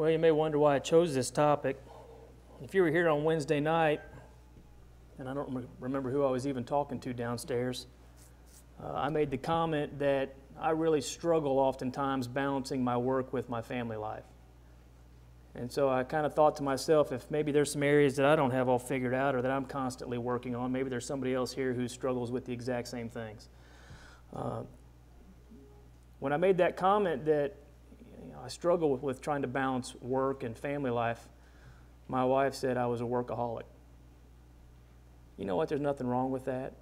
Well, you may wonder why I chose this topic. If you were here on Wednesday night, and I don't remember who I was even talking to downstairs, uh, I made the comment that I really struggle oftentimes balancing my work with my family life. And so I kind of thought to myself, if maybe there's some areas that I don't have all figured out or that I'm constantly working on, maybe there's somebody else here who struggles with the exact same things. Uh, when I made that comment that you know, I struggle with, with trying to balance work and family life, my wife said I was a workaholic. You know what? There's nothing wrong with that.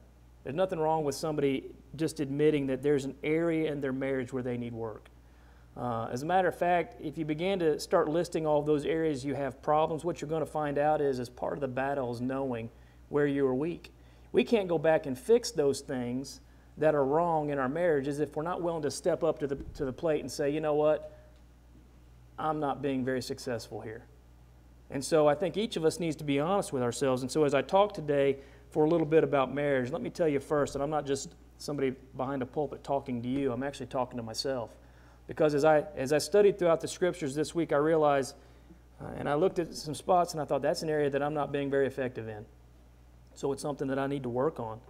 There's nothing wrong with somebody just admitting that there's an area in their marriage where they need work. Uh, as a matter of fact, if you begin to start listing all those areas you have problems, what you're going to find out is, as part of the battle, is knowing where you are weak. We can't go back and fix those things that are wrong in our marriages if we're not willing to step up to the, to the plate and say, you know what, I'm not being very successful here. And so I think each of us needs to be honest with ourselves. And so as I talk today for a little bit about marriage, let me tell you first, that I'm not just somebody behind a pulpit talking to you, I'm actually talking to myself. Because as I, as I studied throughout the scriptures this week, I realized, uh, and I looked at some spots and I thought that's an area that I'm not being very effective in. So it's something that I need to work on.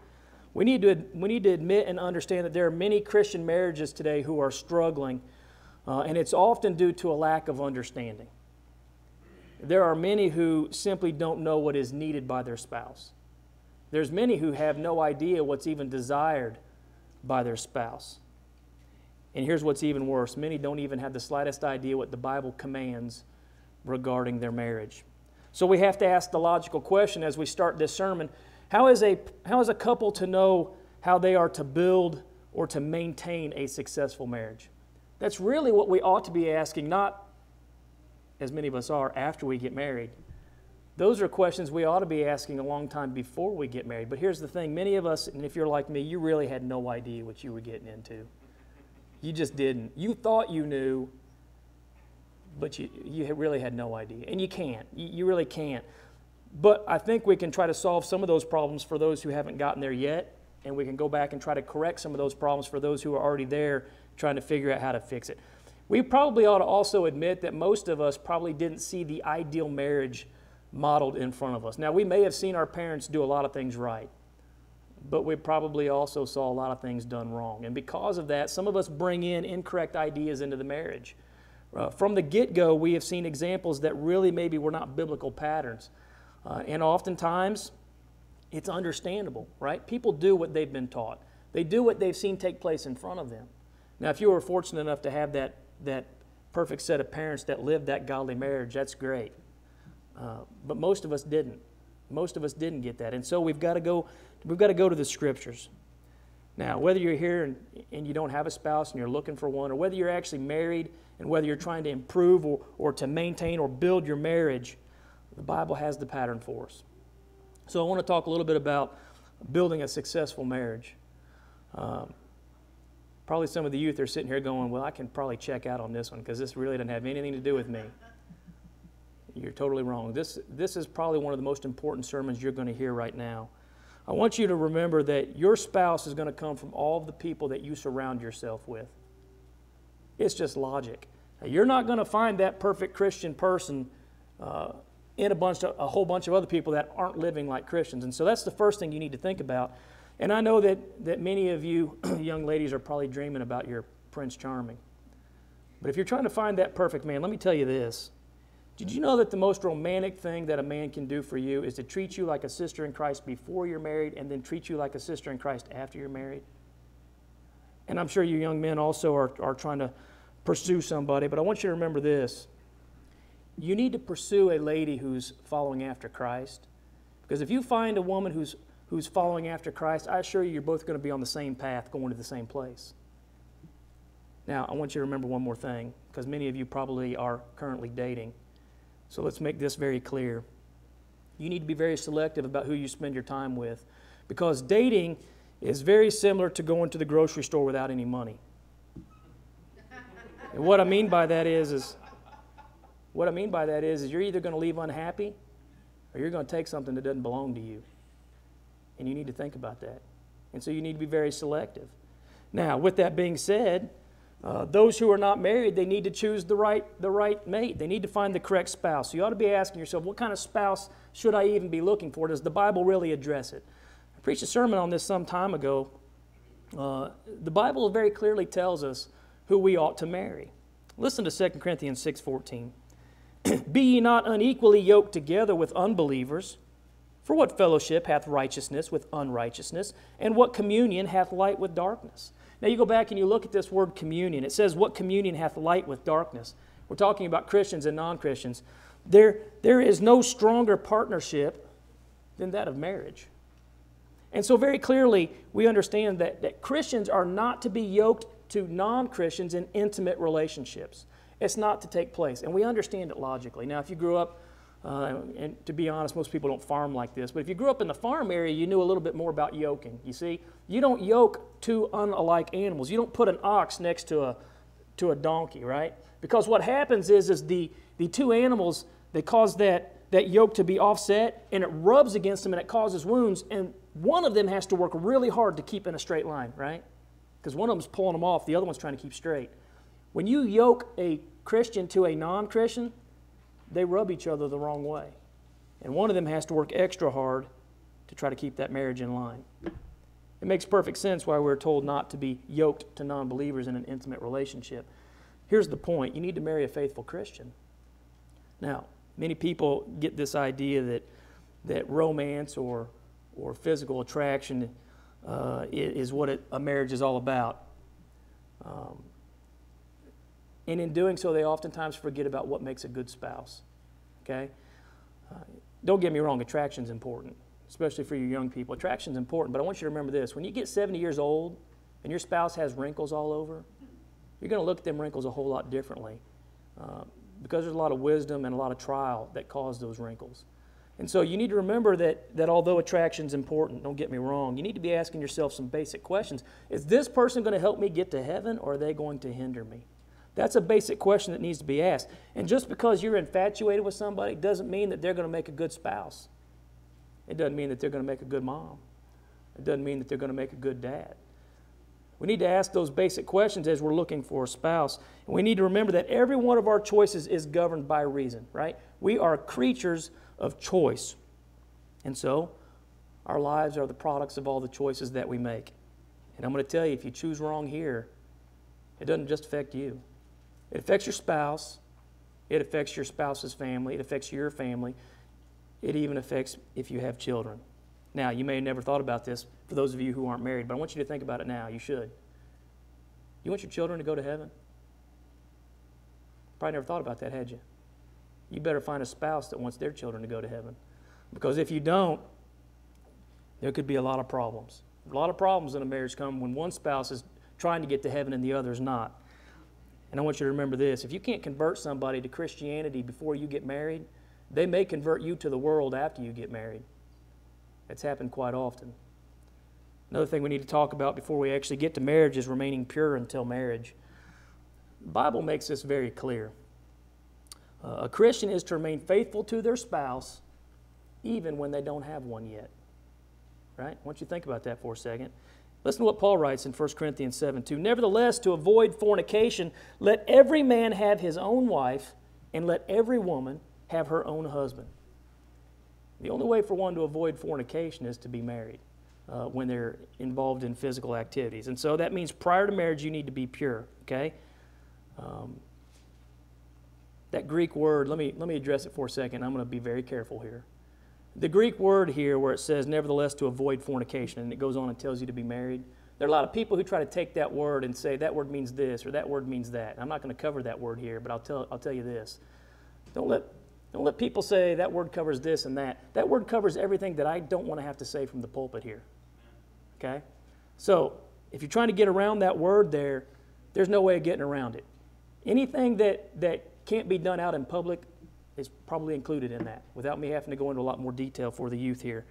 We need to, we need to admit and understand that there are many Christian marriages today who are struggling, uh, and it's often due to a lack of understanding. There are many who simply don't know what is needed by their spouse. There's many who have no idea what's even desired by their spouse. And here's what's even worse many don't even have the slightest idea what the Bible commands regarding their marriage. So we have to ask the logical question as we start this sermon how is a, how is a couple to know how they are to build or to maintain a successful marriage? That's really what we ought to be asking, not as many of us are after we get married. Those are questions we ought to be asking a long time before we get married. But here's the thing many of us, and if you're like me, you really had no idea what you were getting into. You just didn't. You thought you knew, but you, you really had no idea. And you can't. You, you really can't. But I think we can try to solve some of those problems for those who haven't gotten there yet, and we can go back and try to correct some of those problems for those who are already there trying to figure out how to fix it. We probably ought to also admit that most of us probably didn't see the ideal marriage modeled in front of us. Now, we may have seen our parents do a lot of things right, but we probably also saw a lot of things done wrong. And because of that, some of us bring in incorrect ideas into the marriage. Uh, from the get go, we have seen examples that really maybe were not biblical patterns. Uh, and oftentimes, it's understandable, right? People do what they've been taught, they do what they've seen take place in front of them. Now, if you were fortunate enough to have that, that perfect set of parents that lived that godly marriage, that's great. Uh, but most of us didn't. Most of us didn't get that. And so we've got to go, we've got to go to the scriptures. Now, whether you're here and, and you don't have a spouse and you're looking for one, or whether you're actually married and whether you're trying to improve or, or to maintain or build your marriage, the Bible has the pattern for us. So I want to talk a little bit about building a successful marriage. Um, probably some of the youth are sitting here going, Well, I can probably check out on this one because this really doesn't have anything to do with me. You're totally wrong. This, this is probably one of the most important sermons you're going to hear right now. I want you to remember that your spouse is going to come from all of the people that you surround yourself with. It's just logic. Now, you're not going to find that perfect Christian person uh, in a, bunch of, a whole bunch of other people that aren't living like Christians. And so that's the first thing you need to think about. And I know that, that many of you young ladies are probably dreaming about your Prince Charming. But if you're trying to find that perfect man, let me tell you this did you know that the most romantic thing that a man can do for you is to treat you like a sister in Christ before you're married and then treat you like a sister in Christ after you're married? And I'm sure you young men also are, are trying to pursue somebody, but I want you to remember this. You need to pursue a lady who's following after Christ. Because if you find a woman who's, who's following after Christ, I assure you, you're both going to be on the same path, going to the same place. Now, I want you to remember one more thing, because many of you probably are currently dating. So let's make this very clear. You need to be very selective about who you spend your time with because dating is very similar to going to the grocery store without any money. and what I mean by that is, is what I mean by that is, is you're either going to leave unhappy or you're going to take something that doesn't belong to you. And you need to think about that. And so you need to be very selective. Now, with that being said, Uh, those who are not married, they need to choose the right, the right mate. They need to find the correct spouse. So you ought to be asking yourself, what kind of spouse should I even be looking for? Does the Bible really address it? I preached a sermon on this some time ago. Uh, the Bible very clearly tells us who we ought to marry. Listen to 2 Corinthians 6.14. Be ye not unequally yoked together with unbelievers. For what fellowship hath righteousness with unrighteousness? And what communion hath light with darkness? Now you go back and you look at this word communion. It says, What communion hath light with darkness? We're talking about Christians and non Christians. There, there is no stronger partnership than that of marriage. And so, very clearly, we understand that, that Christians are not to be yoked to non Christians in intimate relationships. It's not to take place. And we understand it logically. Now, if you grew up, uh, and to be honest, most people don't farm like this, but if you grew up in the farm area, you knew a little bit more about yoking. You see, you don't yoke two unlike animals. You don't put an ox next to a, to a donkey, right? Because what happens is, is the, the two animals, they cause that, that yoke to be offset, and it rubs against them and it causes wounds, and one of them has to work really hard to keep in a straight line, right? Because one of them's pulling them off, the other one's trying to keep straight. When you yoke a Christian to a non Christian, they rub each other the wrong way. And one of them has to work extra hard to try to keep that marriage in line. It makes perfect sense why we're told not to be yoked to non believers in an intimate relationship. Here's the point you need to marry a faithful Christian. Now, many people get this idea that, that romance or, or physical attraction uh, is what it, a marriage is all about. Um, and in doing so, they oftentimes forget about what makes a good spouse. Okay? Uh, don't get me wrong, attraction is important, especially for your young people. Attraction is important, but I want you to remember this. When you get 70 years old and your spouse has wrinkles all over, you're going to look at them wrinkles a whole lot differently uh, because there's a lot of wisdom and a lot of trial that cause those wrinkles. And so you need to remember that, that although attraction is important, don't get me wrong, you need to be asking yourself some basic questions. Is this person going to help me get to heaven or are they going to hinder me? That's a basic question that needs to be asked. And just because you're infatuated with somebody doesn't mean that they're going to make a good spouse. It doesn't mean that they're going to make a good mom. It doesn't mean that they're going to make a good dad. We need to ask those basic questions as we're looking for a spouse. And we need to remember that every one of our choices is governed by reason, right? We are creatures of choice. And so, our lives are the products of all the choices that we make. And I'm going to tell you, if you choose wrong here, it doesn't just affect you. It affects your spouse, it affects your spouse's family, it affects your family, it even affects if you have children. Now, you may have never thought about this for those of you who aren't married, but I want you to think about it now. You should. You want your children to go to heaven? Probably never thought about that, had you? you better find a spouse that wants their children to go to heaven. Because if you don't, there could be a lot of problems. A lot of problems in a marriage come when one spouse is trying to get to heaven and the other is not. And I want you to remember this if you can't convert somebody to Christianity before you get married, they may convert you to the world after you get married. That's happened quite often. Another thing we need to talk about before we actually get to marriage is remaining pure until marriage. The Bible makes this very clear. Uh, a Christian is to remain faithful to their spouse even when they don't have one yet. Right? I want you to think about that for a second. Listen to what Paul writes in 1 Corinthians 7 2. Nevertheless, to avoid fornication, let every man have his own wife, and let every woman have her own husband. The only way for one to avoid fornication is to be married uh, when they're involved in physical activities. And so that means prior to marriage, you need to be pure, okay? Um, that Greek word, let me, let me address it for a second. I'm going to be very careful here. The Greek word here, where it says, nevertheless, to avoid fornication, and it goes on and tells you to be married, there are a lot of people who try to take that word and say that word means this or that word means that. I'm not going to cover that word here, but I'll tell, I'll tell you this. Don't let, don't let people say that word covers this and that. That word covers everything that I don't want to have to say from the pulpit here. Okay? So, if you're trying to get around that word there, there's no way of getting around it. Anything that, that can't be done out in public is probably included in that without me having to go into a lot more detail for the youth here.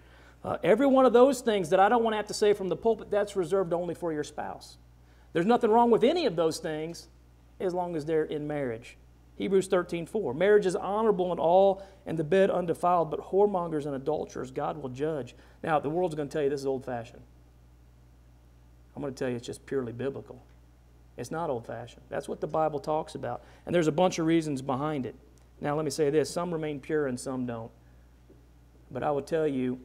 Uh, every one of those things that I don't want to have to say from the pulpit, that's reserved only for your spouse. There's nothing wrong with any of those things as long as they're in marriage. Hebrews 13, 4. Marriage is honorable in all, and the bed undefiled, but whoremongers and adulterers God will judge. Now, the world's going to tell you this is old fashioned. I'm going to tell you it's just purely biblical. It's not old fashioned. That's what the Bible talks about. And there's a bunch of reasons behind it. Now, let me say this some remain pure and some don't. But I will tell you,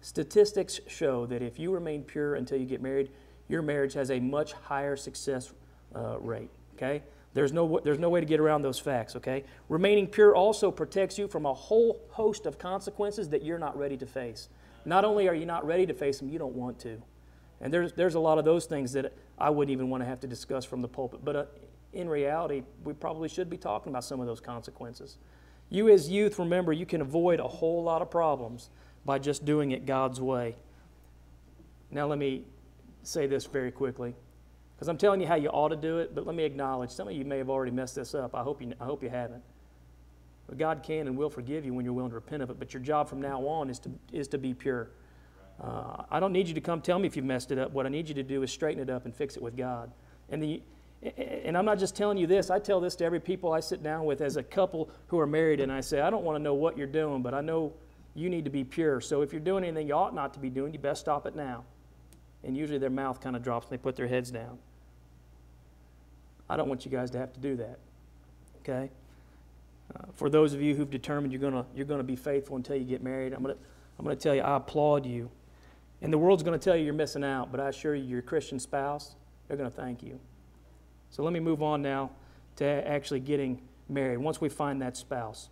statistics show that if you remain pure until you get married, your marriage has a much higher success uh, rate. Okay? There's no, there's no way to get around those facts, okay? Remaining pure also protects you from a whole host of consequences that you're not ready to face. Not only are you not ready to face them, you don't want to. And there's, there's a lot of those things that I wouldn't even want to have to discuss from the pulpit. But uh, in reality, we probably should be talking about some of those consequences. You, as youth, remember you can avoid a whole lot of problems by just doing it God's way. Now, let me say this very quickly. Because I'm telling you how you ought to do it, but let me acknowledge some of you may have already messed this up. I hope you, I hope you haven't. But God can and will forgive you when you're willing to repent of it. But your job from now on is to, is to be pure. Uh, I don't need you to come tell me if you messed it up. What I need you to do is straighten it up and fix it with God. And, the, and I'm not just telling you this, I tell this to every people I sit down with as a couple who are married, and I say, I don't want to know what you're doing, but I know you need to be pure. So if you're doing anything you ought not to be doing, you best stop it now. And usually their mouth kind of drops and they put their heads down. I don't want you guys to have to do that. Okay? Uh, for those of you who've determined you're going to you're gonna be faithful until you get married, I'm going to I'm gonna tell you, I applaud you. And the world's going to tell you you're missing out, but I assure you, your Christian spouse, they're going to thank you. So let me move on now to actually getting married once we find that spouse.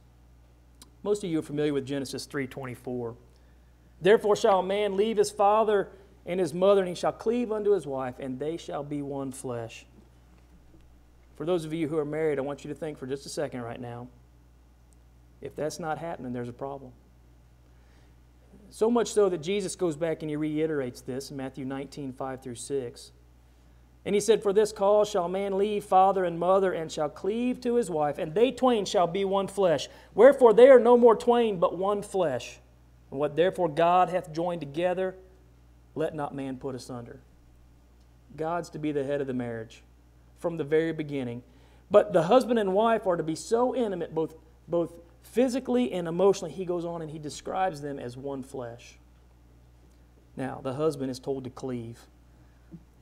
Most of you are familiar with Genesis 3:24. Therefore shall a man leave his father and his mother, and he shall cleave unto his wife, and they shall be one flesh. For those of you who are married, I want you to think for just a second right now. If that's not happening, there's a problem. So much so that Jesus goes back and he reiterates this in Matthew 19, 5 through 6. And he said, For this cause shall man leave father and mother, and shall cleave to his wife, and they twain shall be one flesh. Wherefore they are no more twain, but one flesh. And what therefore God hath joined together, let not man put asunder. God's to be the head of the marriage from the very beginning. But the husband and wife are to be so intimate, both, both physically and emotionally. He goes on and he describes them as one flesh. Now, the husband is told to cleave.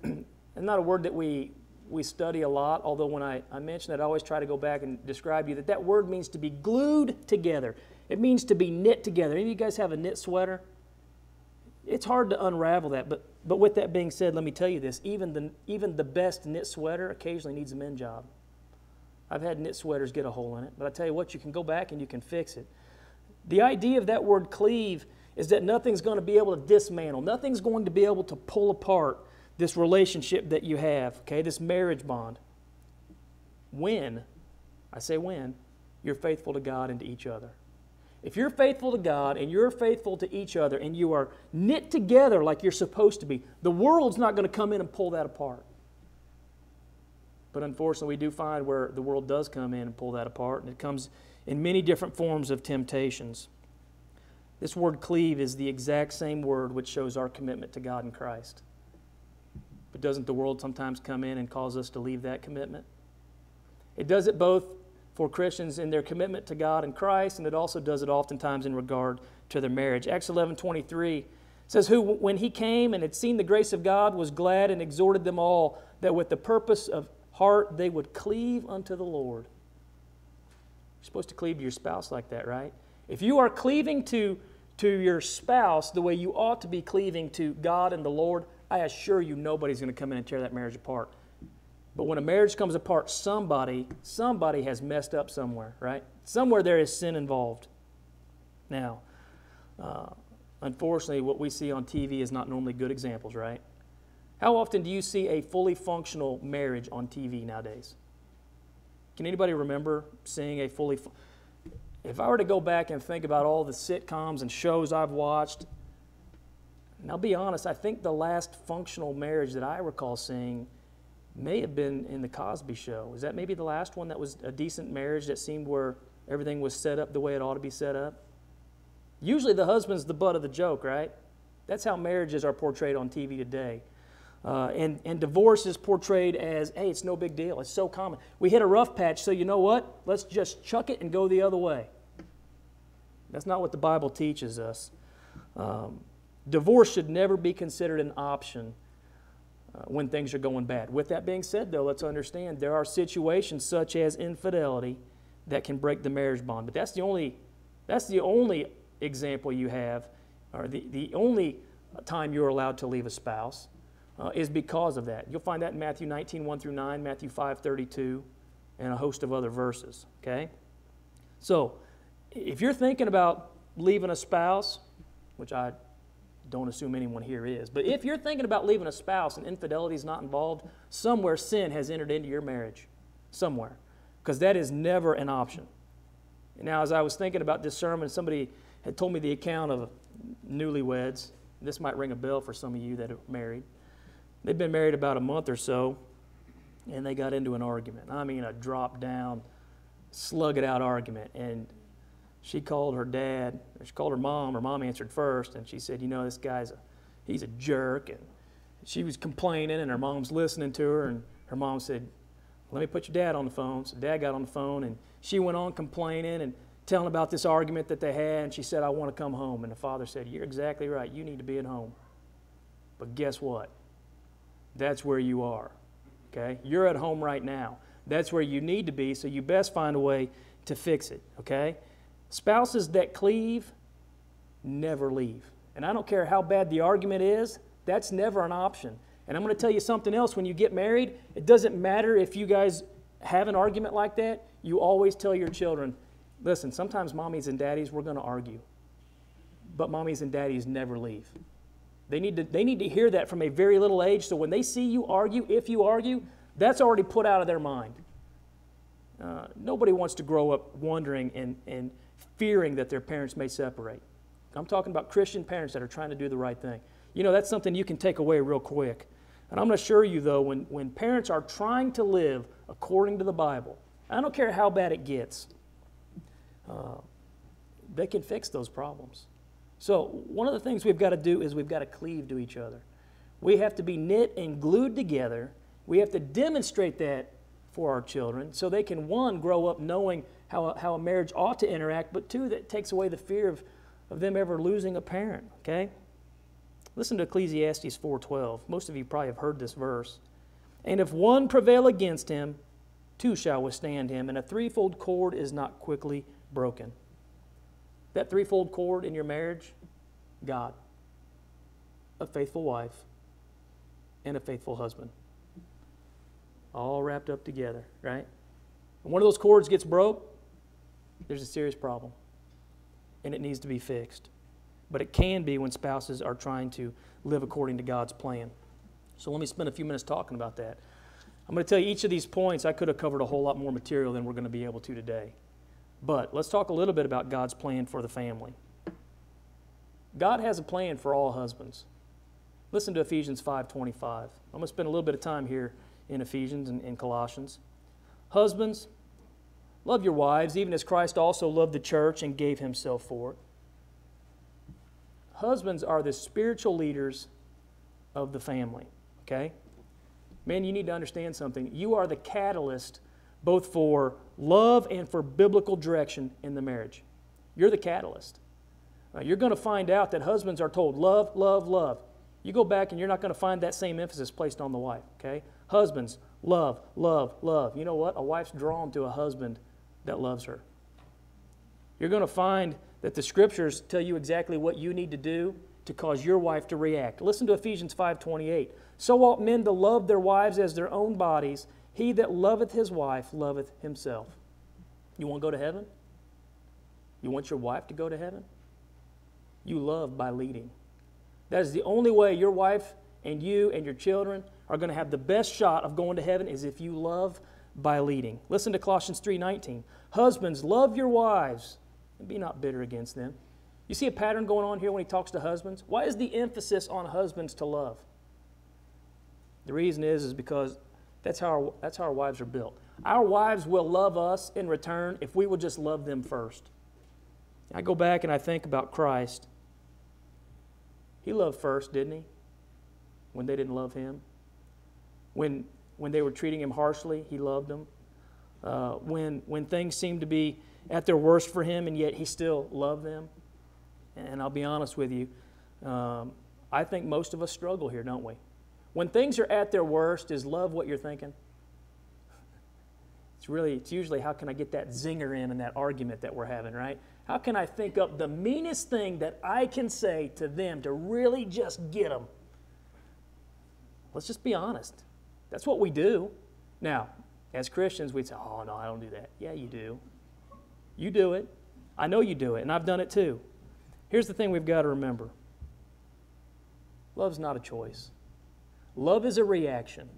and not a word that we, we study a lot, although when I, I mention it, I always try to go back and describe you that that word means to be glued together. It means to be knit together. Any of you guys have a knit sweater? It's hard to unravel that, but but with that being said, let me tell you this even the, even the best knit sweater occasionally needs a mend job. I've had knit sweaters get a hole in it, but I tell you what, you can go back and you can fix it. The idea of that word cleave is that nothing's going to be able to dismantle, nothing's going to be able to pull apart this relationship that you have, okay, this marriage bond. When, I say when, you're faithful to God and to each other. If you're faithful to God and you're faithful to each other and you are knit together like you're supposed to be, the world's not going to come in and pull that apart. But unfortunately, we do find where the world does come in and pull that apart, and it comes in many different forms of temptations. This word cleave is the exact same word which shows our commitment to God and Christ. But doesn't the world sometimes come in and cause us to leave that commitment? It does it both for Christians in their commitment to God and Christ, and it also does it oftentimes in regard to their marriage. Acts 11 23 says, Who, when he came and had seen the grace of God, was glad and exhorted them all that with the purpose of heart they would cleave unto the Lord. You're supposed to cleave to your spouse like that, right? If you are cleaving to, to your spouse the way you ought to be cleaving to God and the Lord, I assure you nobody's going to come in and tear that marriage apart. But when a marriage comes apart, somebody, somebody has messed up somewhere, right? Somewhere there is sin involved. Now, uh, unfortunately, what we see on TV is not normally good examples, right? How often do you see a fully functional marriage on TV nowadays? Can anybody remember seeing a fully? Fu- if I were to go back and think about all the sitcoms and shows I've watched, and I'll be honest, I think the last functional marriage that I recall seeing may have been in the Cosby Show. Is that maybe the last one that was a decent marriage that seemed where everything was set up the way it ought to be set up? Usually the husband's the butt of the joke, right? That's how marriages are portrayed on TV today. Uh, and, and divorce is portrayed as, hey, it's no big deal. It's so common. We hit a rough patch, so you know what? Let's just chuck it and go the other way. That's not what the Bible teaches us. Um, divorce should never be considered an option uh, when things are going bad. With that being said, though, let's understand there are situations such as infidelity that can break the marriage bond. But that's the only, that's the only example you have, or the, the only time you're allowed to leave a spouse uh, is because of that. You'll find that in Matthew 19, 1 through 9, Matthew 5, 32, and a host of other verses. Okay? So, if you're thinking about leaving a spouse, which I don't assume anyone here is, but if you're thinking about leaving a spouse and infidelity is not involved, somewhere sin has entered into your marriage. Somewhere. Because that is never an option. Now, as I was thinking about this sermon, somebody had told me the account of newlyweds. This might ring a bell for some of you that are married. They've been married about a month or so, and they got into an argument. I mean, a drop down, slug it out argument. And she called her dad, she called her mom. Her mom answered first, and she said, You know, this guy's a, he's a jerk. And she was complaining, and her mom's listening to her, and her mom said, Let me put your dad on the phone. So dad got on the phone, and she went on complaining and telling about this argument that they had, and she said, I want to come home. And the father said, You're exactly right. You need to be at home. But guess what? that's where you are. Okay? You're at home right now. That's where you need to be, so you best find a way to fix it. Okay? Spouses that cleave never leave. And I don't care how bad the argument is, that's never an option. And I'm going to tell you something else when you get married, it doesn't matter if you guys have an argument like that, you always tell your children, listen, sometimes mommies and daddies, we're going to argue. But mommies and daddies never leave. They need, to, they need to hear that from a very little age so when they see you argue, if you argue, that's already put out of their mind. Uh, nobody wants to grow up wondering and, and fearing that their parents may separate. I'm talking about Christian parents that are trying to do the right thing. You know, that's something you can take away real quick. And I'm going to assure you, though, when, when parents are trying to live according to the Bible, I don't care how bad it gets, uh, they can fix those problems. So, one of the things we've got to do is we've got to cleave to each other. We have to be knit and glued together. We have to demonstrate that for our children so they can, one, grow up knowing how a, how a marriage ought to interact, but two, that takes away the fear of, of them ever losing a parent, okay? Listen to Ecclesiastes 4:12. Most of you probably have heard this verse. And if one prevail against him, two shall withstand him, and a threefold cord is not quickly broken. That threefold cord in your marriage God, a faithful wife, and a faithful husband. All wrapped up together, right? When one of those cords gets broke, there's a serious problem. And it needs to be fixed. But it can be when spouses are trying to live according to God's plan. So let me spend a few minutes talking about that. I'm going to tell you each of these points, I could have covered a whole lot more material than we're going to be able to today. But let's talk a little bit about God's plan for the family. God has a plan for all husbands. Listen to Ephesians 5:25. I'm going to spend a little bit of time here in Ephesians and in Colossians. Husbands, love your wives even as Christ also loved the church and gave himself for it. Husbands are the spiritual leaders of the family, okay? Man, you need to understand something. You are the catalyst both for love and for biblical direction in the marriage. You're the catalyst. Uh, you're going to find out that husbands are told, love, love, love. You go back and you're not going to find that same emphasis placed on the wife, okay? Husbands, love, love, love. You know what? A wife's drawn to a husband that loves her. You're going to find that the scriptures tell you exactly what you need to do to cause your wife to react. Listen to Ephesians 5:28. So ought men to love their wives as their own bodies. He that loveth his wife loveth himself. You want to go to heaven? You want your wife to go to heaven? You love by leading. That is the only way your wife and you and your children are going to have the best shot of going to heaven is if you love by leading. Listen to Colossians 3:19. Husbands, love your wives and be not bitter against them. You see a pattern going on here when he talks to husbands? Why is the emphasis on husbands to love? The reason is is because that's how, our, that's how our wives are built. Our wives will love us in return if we will just love them first. I go back and I think about Christ. He loved first, didn't he? When they didn't love him. When, when they were treating him harshly, he loved them. Uh, when, when things seemed to be at their worst for him, and yet he still loved them. And I'll be honest with you, um, I think most of us struggle here, don't we? When things are at their worst, is love what you're thinking? It's really, it's usually how can I get that zinger in in that argument that we're having, right? How can I think up the meanest thing that I can say to them to really just get them? Let's just be honest. That's what we do. Now, as Christians, we'd say, oh, no, I don't do that. Yeah, you do. You do it. I know you do it, and I've done it too. Here's the thing we've got to remember love's not a choice, love is a reaction.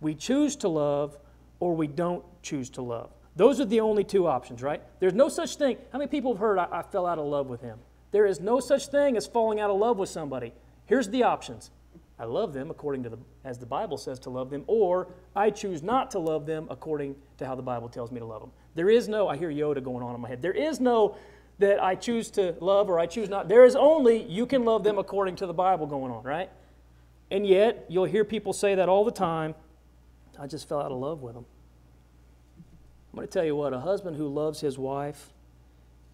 We choose to love or we don't choose to love. Those are the only two options, right? There's no such thing. How many people have heard I, I fell out of love with him? There is no such thing as falling out of love with somebody. Here's the options I love them according to the, as the Bible says to love them, or I choose not to love them according to how the Bible tells me to love them. There is no, I hear Yoda going on in my head. There is no that I choose to love or I choose not. There is only you can love them according to the Bible going on, right? And yet, you'll hear people say that all the time. I just fell out of love with them. I'm going to tell you what a husband who loves his wife,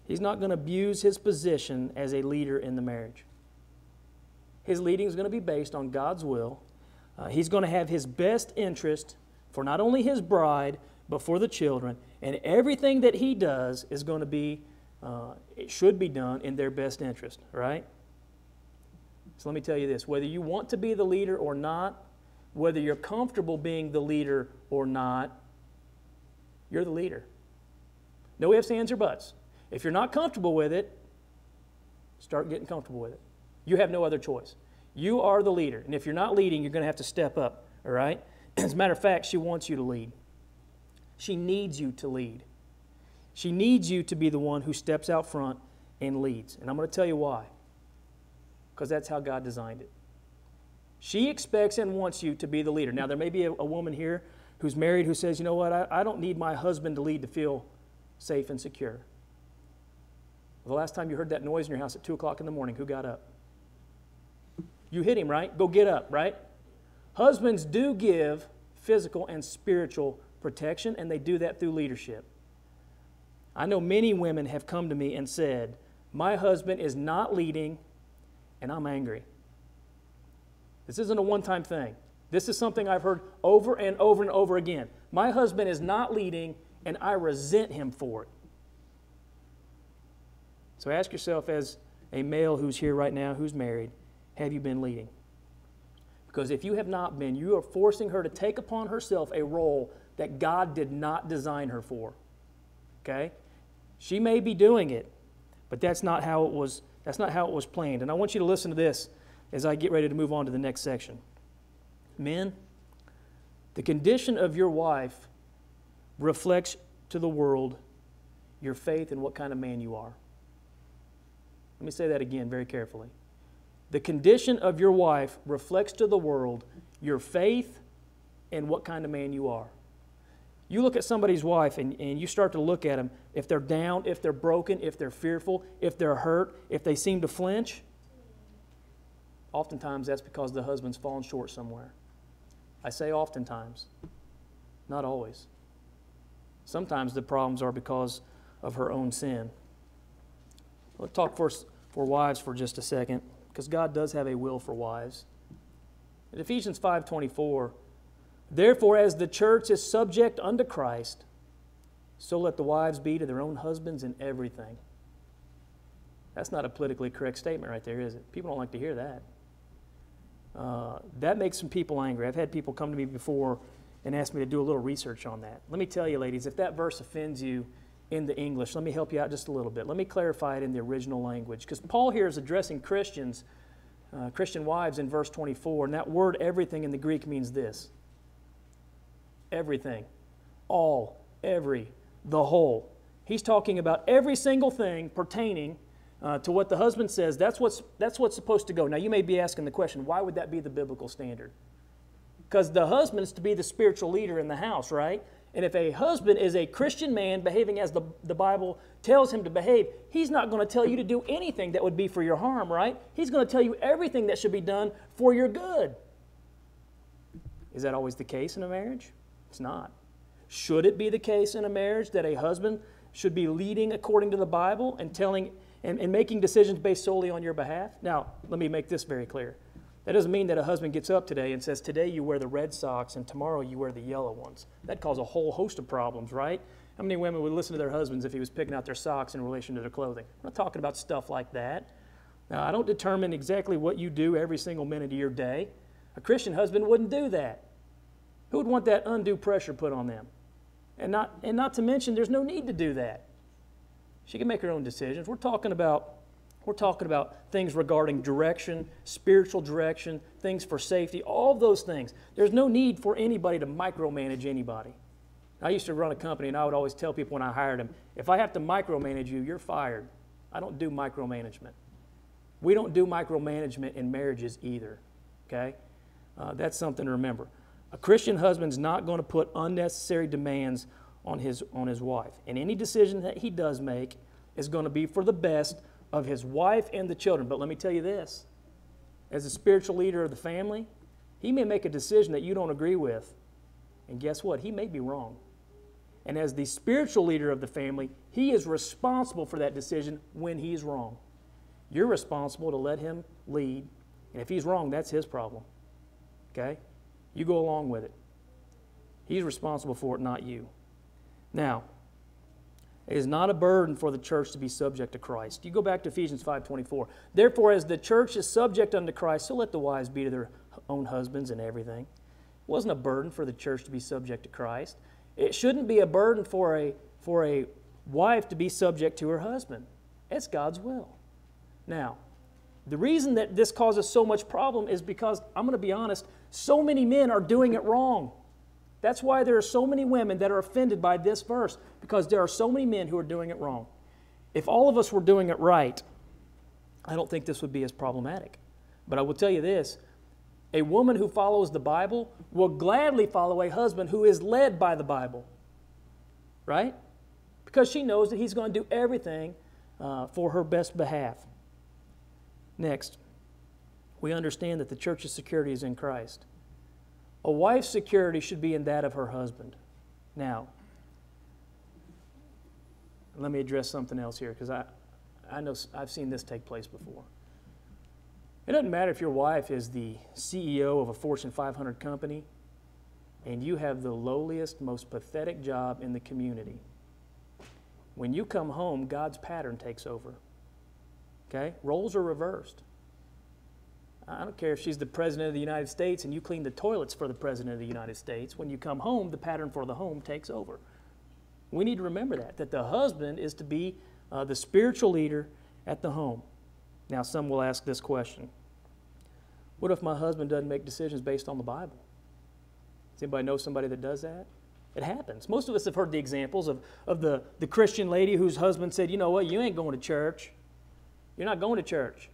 he's not going to abuse his position as a leader in the marriage. His leading is going to be based on God's will. Uh, he's going to have his best interest for not only his bride, but for the children. And everything that he does is going to be, uh, it should be done in their best interest, right? So let me tell you this whether you want to be the leader or not, whether you're comfortable being the leader or not, you're the leader. No ifs, ands, or buts. If you're not comfortable with it, start getting comfortable with it. You have no other choice. You are the leader. And if you're not leading, you're going to have to step up, all right? As a matter of fact, she wants you to lead. She needs you to lead. She needs you to be the one who steps out front and leads. And I'm going to tell you why. Because that's how God designed it. She expects and wants you to be the leader. Now, there may be a, a woman here who's married who says, you know what, I, I don't need my husband to lead to feel safe and secure. The last time you heard that noise in your house at 2 o'clock in the morning, who got up? You hit him, right? Go get up, right? Husbands do give physical and spiritual protection, and they do that through leadership. I know many women have come to me and said, My husband is not leading, and I'm angry. This isn't a one time thing. This is something I've heard over and over and over again. My husband is not leading, and I resent him for it. So ask yourself, as a male who's here right now, who's married, have you been leading? Because if you have not been, you are forcing her to take upon herself a role that God did not design her for. Okay? She may be doing it, but that's not how it was that's not how it was planned. And I want you to listen to this as I get ready to move on to the next section. Men, the condition of your wife reflects to the world your faith and what kind of man you are. Let me say that again very carefully. The condition of your wife reflects to the world your faith and what kind of man you are. You look at somebody's wife and, and you start to look at them. If they're down, if they're broken, if they're fearful, if they're hurt, if they seem to flinch, oftentimes that's because the husband's fallen short somewhere. I say oftentimes, not always. Sometimes the problems are because of her own sin. Let's talk for, for wives for just a second because God does have a will for wives. In Ephesians 5:24, therefore as the church is subject unto Christ, so let the wives be to their own husbands in everything. That's not a politically correct statement right there, is it? People don't like to hear that. Uh, that makes some people angry. I've had people come to me before and ask me to do a little research on that. Let me tell you, ladies, if that verse offends you, in the English. Let me help you out just a little bit. Let me clarify it in the original language. Because Paul here is addressing Christians, uh, Christian wives in verse 24. And that word everything in the Greek means this everything, all, every, the whole. He's talking about every single thing pertaining uh, to what the husband says. That's what's, that's what's supposed to go. Now, you may be asking the question why would that be the biblical standard? Because the husband is to be the spiritual leader in the house, right? And if a husband is a Christian man behaving as the, the Bible tells him to behave, he's not going to tell you to do anything that would be for your harm, right? He's going to tell you everything that should be done for your good. Is that always the case in a marriage? It's not. Should it be the case in a marriage that a husband should be leading according to the Bible and telling and, and making decisions based solely on your behalf? Now, let me make this very clear. That doesn't mean that a husband gets up today and says, Today you wear the red socks and tomorrow you wear the yellow ones. That causes a whole host of problems, right? How many women would listen to their husbands if he was picking out their socks in relation to their clothing? I'm not talking about stuff like that. Now, I don't determine exactly what you do every single minute of your day. A Christian husband wouldn't do that. Who would want that undue pressure put on them? And not, and not to mention, there's no need to do that. She can make her own decisions. We're talking about we're talking about things regarding direction, spiritual direction, things for safety, all those things. There's no need for anybody to micromanage anybody. I used to run a company, and I would always tell people when I hired them if I have to micromanage you, you're fired. I don't do micromanagement. We don't do micromanagement in marriages either, okay? Uh, that's something to remember. A Christian husband's not going to put unnecessary demands on his, on his wife. And any decision that he does make is going to be for the best of his wife and the children. But let me tell you this as a spiritual leader of the family, he may make a decision that you don't agree with. And guess what? He may be wrong. And as the spiritual leader of the family, he is responsible for that decision when he's wrong. You're responsible to let him lead. And if he's wrong, that's his problem. Okay? You go along with it. He's responsible for it, not you. Now, it is not a burden for the church to be subject to Christ. You go back to Ephesians 5:24. Therefore, as the church is subject unto Christ, so let the wives be to their own husbands and everything. It wasn't a burden for the church to be subject to Christ. It shouldn't be a burden for a, for a wife to be subject to her husband. It's God's will. Now, the reason that this causes so much problem is because, I'm going to be honest, so many men are doing it wrong. That's why there are so many women that are offended by this verse, because there are so many men who are doing it wrong. If all of us were doing it right, I don't think this would be as problematic. But I will tell you this a woman who follows the Bible will gladly follow a husband who is led by the Bible, right? Because she knows that he's going to do everything uh, for her best behalf. Next, we understand that the church's security is in Christ. A wife's security should be in that of her husband. Now, let me address something else here because I, I know I've seen this take place before. It doesn't matter if your wife is the CEO of a Fortune 500 company and you have the lowliest, most pathetic job in the community. When you come home, God's pattern takes over. Okay? Roles are reversed. I don't care if she's the President of the United States and you clean the toilets for the President of the United States. When you come home, the pattern for the home takes over. We need to remember that, that the husband is to be uh, the spiritual leader at the home. Now, some will ask this question What if my husband doesn't make decisions based on the Bible? Does anybody know somebody that does that? It happens. Most of us have heard the examples of, of the, the Christian lady whose husband said, You know what, you ain't going to church. You're not going to church.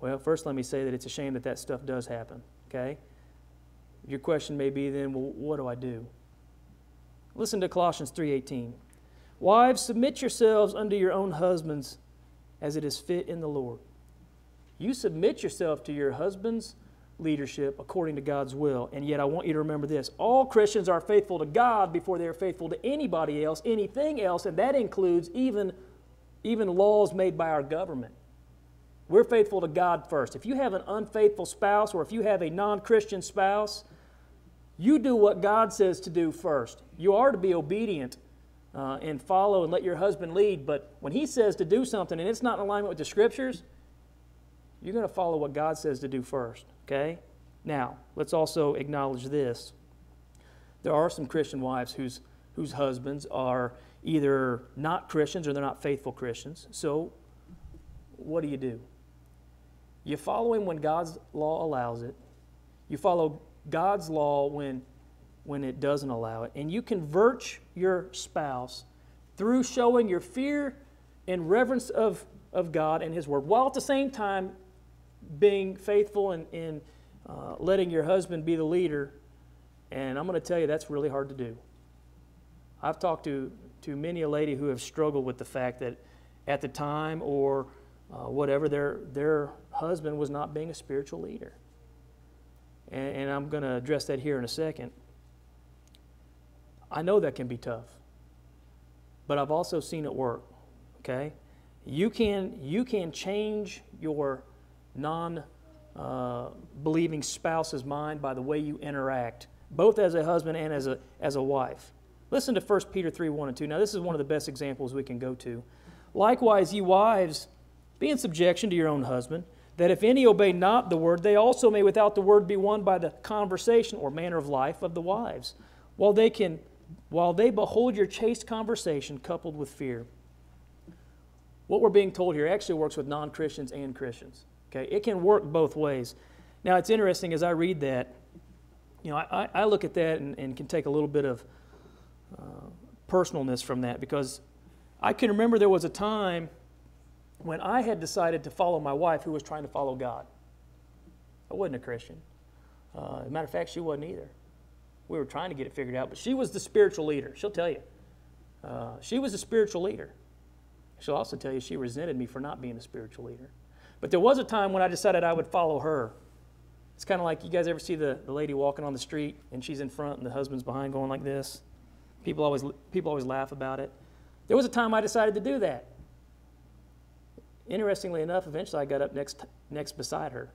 Well, first let me say that it's a shame that that stuff does happen, okay? Your question may be then, well, what do I do? Listen to Colossians 3:18. Wives, submit yourselves unto your own husbands as it is fit in the Lord. You submit yourself to your husband's leadership according to God's will. And yet I want you to remember this. All Christians are faithful to God before they are faithful to anybody else, anything else, and that includes even, even laws made by our government. We're faithful to God first. If you have an unfaithful spouse or if you have a non Christian spouse, you do what God says to do first. You are to be obedient uh, and follow and let your husband lead, but when he says to do something and it's not in alignment with the scriptures, you're going to follow what God says to do first, okay? Now, let's also acknowledge this. There are some Christian wives whose, whose husbands are either not Christians or they're not faithful Christians. So, what do you do? You follow him when God's law allows it. You follow God's law when, when it doesn't allow it. And you convert your spouse through showing your fear and reverence of, of God and His Word, while at the same time being faithful and, and uh, letting your husband be the leader. And I'm going to tell you, that's really hard to do. I've talked to, to many a lady who have struggled with the fact that at the time or uh, whatever, their, their husband was not being a spiritual leader. And, and I'm going to address that here in a second. I know that can be tough, but I've also seen it work. Okay? You can, you can change your non uh, believing spouse's mind by the way you interact, both as a husband and as a, as a wife. Listen to 1 Peter 3 1 and 2. Now, this is one of the best examples we can go to. Likewise, ye wives, be in subjection to your own husband, that if any obey not the word, they also may without the word be won by the conversation or manner of life of the wives, while they can while they behold your chaste conversation coupled with fear. What we're being told here actually works with non Christians and Christians. Okay? It can work both ways. Now, it's interesting as I read that, you know, I, I look at that and, and, can take a little bit of uh, personalness from that because I can remember there was a time when I had decided to follow my wife who was trying to follow God. I wasn't a Christian. Uh, as a matter of fact, she wasn't either. We were trying to get it figured out, but she was the spiritual leader. She'll tell you. Uh, she was a spiritual leader. She'll also tell you she resented me for not being a spiritual leader. But there was a time when I decided I would follow her. It's kind of like you guys ever see the, the lady walking on the street and she's in front and the husband's behind going like this? People always, people always laugh about it. There was a time I decided to do that. Interestingly enough, eventually I got up next, next beside her.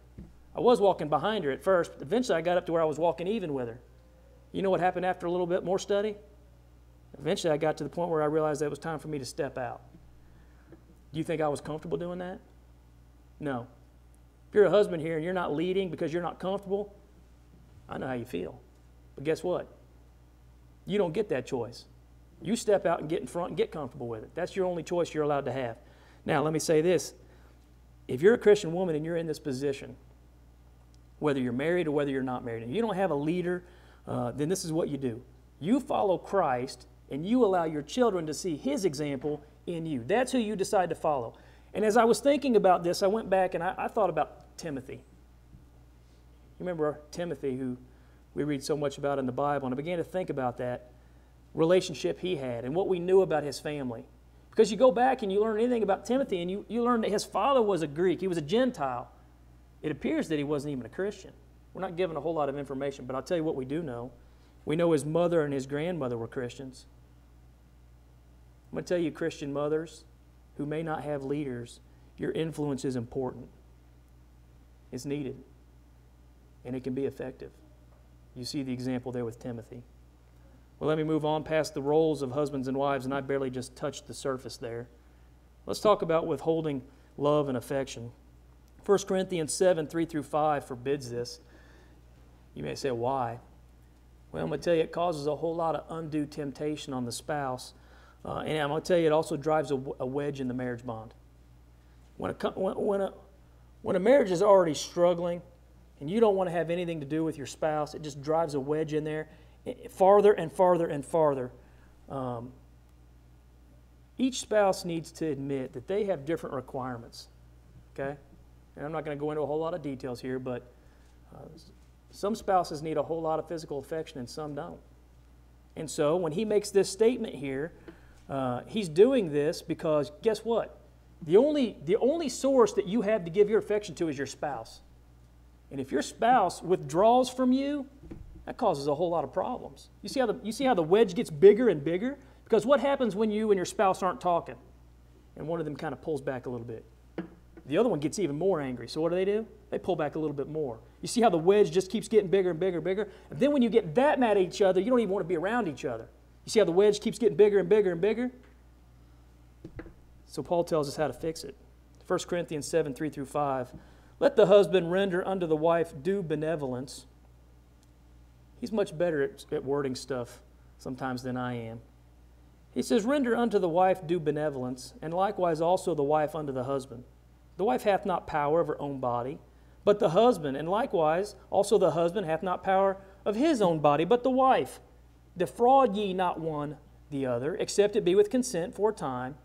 I was walking behind her at first, but eventually I got up to where I was walking even with her. You know what happened after a little bit more study? Eventually I got to the point where I realized that it was time for me to step out. Do you think I was comfortable doing that? No. If you're a husband here and you're not leading because you're not comfortable, I know how you feel. But guess what? You don't get that choice. You step out and get in front and get comfortable with it. That's your only choice you're allowed to have. Now, let me say this. If you're a Christian woman and you're in this position, whether you're married or whether you're not married, and you don't have a leader, uh, then this is what you do. You follow Christ and you allow your children to see his example in you. That's who you decide to follow. And as I was thinking about this, I went back and I, I thought about Timothy. You remember Timothy, who we read so much about in the Bible, and I began to think about that relationship he had and what we knew about his family. Because you go back and you learn anything about Timothy, and you, you learn that his father was a Greek, he was a Gentile. It appears that he wasn't even a Christian. We're not given a whole lot of information, but I'll tell you what we do know. We know his mother and his grandmother were Christians. I'm going to tell you, Christian mothers who may not have leaders, your influence is important. It's needed, and it can be effective. You see the example there with Timothy. Well, let me move on past the roles of husbands and wives, and I barely just touched the surface there. Let's talk about withholding love and affection. 1 Corinthians 7 3 through 5 forbids this. You may say, why? Well, I'm going to tell you, it causes a whole lot of undue temptation on the spouse. Uh, and I'm going to tell you, it also drives a, a wedge in the marriage bond. When a, when, when, a, when a marriage is already struggling and you don't want to have anything to do with your spouse, it just drives a wedge in there farther and farther and farther. Um, each spouse needs to admit that they have different requirements. Okay? And I'm not going to go into a whole lot of details here, but uh, some spouses need a whole lot of physical affection and some don't. And so when he makes this statement here, uh, he's doing this because guess what? The only, the only source that you have to give your affection to is your spouse. And if your spouse withdraws from you, that causes a whole lot of problems. You see how the, you see how the wedge gets bigger and bigger? Because what happens when you and your spouse aren't talking? And one of them kind of pulls back a little bit. The other one gets even more angry. So what do they do? They pull back a little bit more. You see how the wedge just keeps getting bigger and bigger and bigger? And then when you get that mad at each other, you don't even want to be around each other. You see how the wedge keeps getting bigger and bigger and bigger? So Paul tells us how to fix it. 1 Corinthians 7 3 through 5. Let the husband render unto the wife due benevolence He's much better at, at wording stuff sometimes than I am. He says, Render unto the wife due benevolence, and likewise also the wife unto the husband. The wife hath not power of her own body, but the husband, and likewise also the husband hath not power of his own body, but the wife. Defraud ye not one the other, except it be with consent for a time,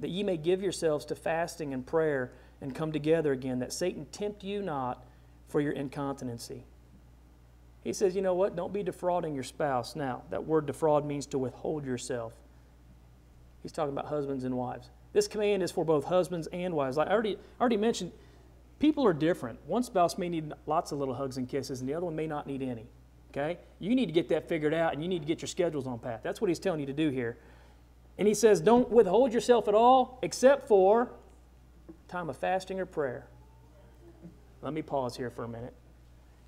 that ye may give yourselves to fasting and prayer and come together again, that Satan tempt you not for your incontinency. He says, you know what? Don't be defrauding your spouse. Now, that word defraud means to withhold yourself. He's talking about husbands and wives. This command is for both husbands and wives. Like I already, already mentioned, people are different. One spouse may need lots of little hugs and kisses, and the other one may not need any. Okay? You need to get that figured out, and you need to get your schedules on path. That's what he's telling you to do here. And he says, don't withhold yourself at all, except for time of fasting or prayer. let me pause here for a minute.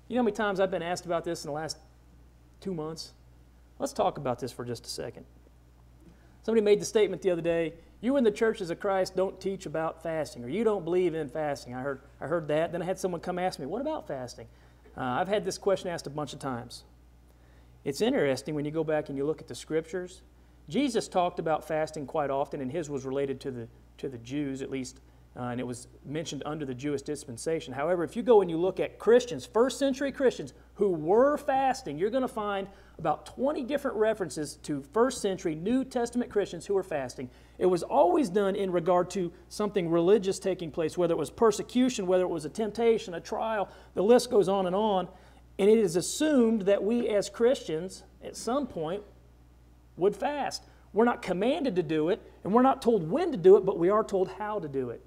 You know how many times I've been asked about this in the last two months? Let's talk about this for just a second. Somebody made the statement the other day you in the churches of Christ don't teach about fasting, or you don't believe in fasting. I heard, I heard that. Then I had someone come ask me, What about fasting? Uh, I've had this question asked a bunch of times. It's interesting when you go back and you look at the scriptures. Jesus talked about fasting quite often, and his was related to the, to the Jews, at least uh, and it was mentioned under the Jewish dispensation. However, if you go and you look at Christians, first century Christians who were fasting, you're going to find about 20 different references to first century New Testament Christians who were fasting. It was always done in regard to something religious taking place, whether it was persecution, whether it was a temptation, a trial, the list goes on and on. And it is assumed that we as Christians, at some point, would fast. We're not commanded to do it, and we're not told when to do it, but we are told how to do it.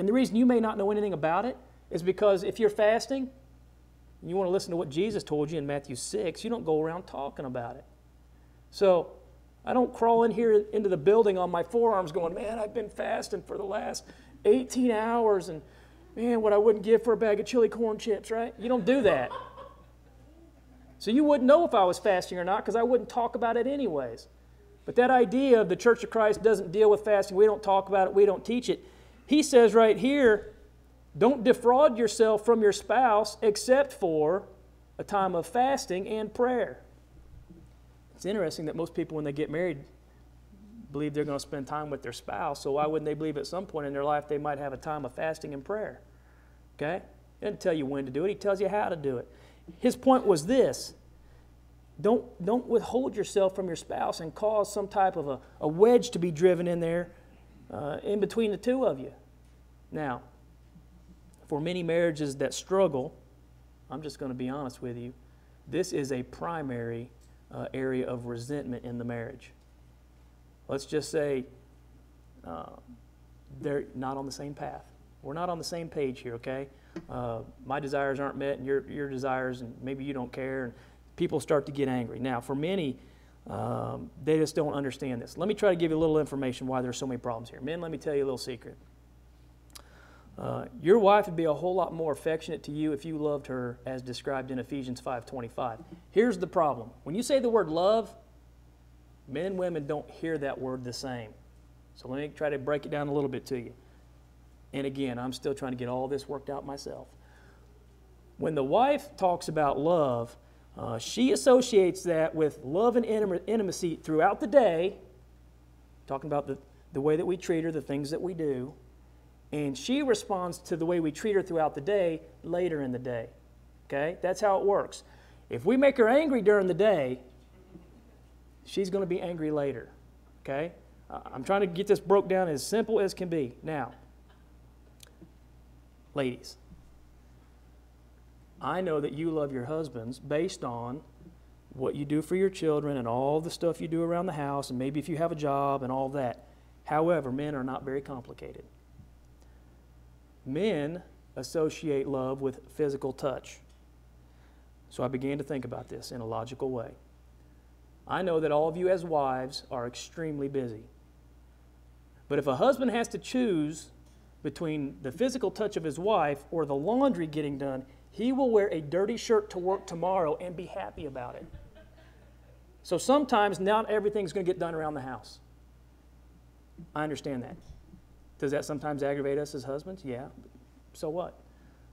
And the reason you may not know anything about it is because if you're fasting, and you want to listen to what Jesus told you in Matthew 6, you don't go around talking about it. So I don't crawl in here into the building on my forearms going, man, I've been fasting for the last 18 hours and man, what I wouldn't give for a bag of chili corn chips, right? You don't do that. So you wouldn't know if I was fasting or not because I wouldn't talk about it anyways. But that idea of the Church of Christ doesn't deal with fasting, we don't talk about it, we don't teach it, he says right here, don't defraud yourself from your spouse except for a time of fasting and prayer. It's interesting that most people, when they get married, believe they're going to spend time with their spouse. So why wouldn't they believe at some point in their life they might have a time of fasting and prayer? Okay? He doesn't tell you when to do it, he tells you how to do it. His point was this don't, don't withhold yourself from your spouse and cause some type of a, a wedge to be driven in there uh, in between the two of you. Now, for many marriages that struggle, I'm just going to be honest with you, this is a primary uh, area of resentment in the marriage. Let's just say uh, they're not on the same path. We're not on the same page here, okay? Uh, my desires aren't met, and your, your desires, and maybe you don't care, and people start to get angry. Now, for many, um, they just don't understand this. Let me try to give you a little information why there's so many problems here. Men, let me tell you a little secret. Uh, your wife would be a whole lot more affectionate to you if you loved her as described in Ephesians 5:25. Here's the problem. When you say the word love, men and women don't hear that word the same. So let me try to break it down a little bit to you. And again, I'm still trying to get all this worked out myself. When the wife talks about love, uh, she associates that with love and intimacy throughout the day, talking about the, the way that we treat her, the things that we do. And she responds to the way we treat her throughout the day later in the day. Okay? That's how it works. If we make her angry during the day, she's going to be angry later. Okay? I'm trying to get this broke down as simple as can be. Now, ladies, I know that you love your husbands based on what you do for your children and all the stuff you do around the house, and maybe if you have a job and all that. However, men are not very complicated. Men associate love with physical touch. So I began to think about this in a logical way. I know that all of you, as wives, are extremely busy. But if a husband has to choose between the physical touch of his wife or the laundry getting done, he will wear a dirty shirt to work tomorrow and be happy about it. So sometimes not everything's going to get done around the house. I understand that. Does that sometimes aggravate us as husbands? Yeah. So what?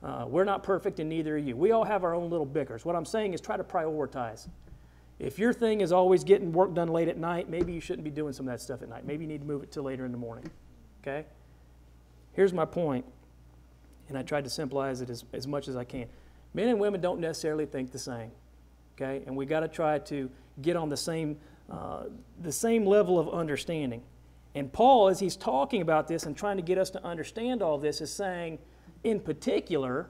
Uh, we're not perfect, and neither are you. We all have our own little bickers. What I'm saying is try to prioritize. If your thing is always getting work done late at night, maybe you shouldn't be doing some of that stuff at night. Maybe you need to move it to later in the morning. Okay? Here's my point, and I tried to simplify it as, as much as I can. Men and women don't necessarily think the same. Okay? And we got to try to get on the same, uh, the same level of understanding. And Paul, as he's talking about this and trying to get us to understand all this, is saying, in particular,